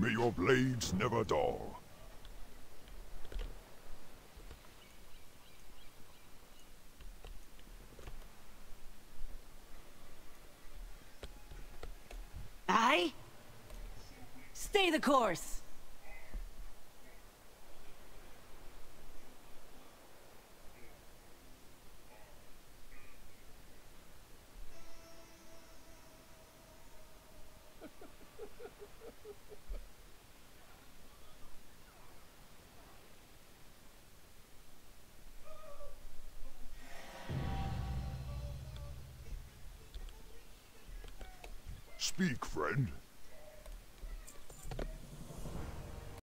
May your blades never dull. I? Stay the course. Speak, friend.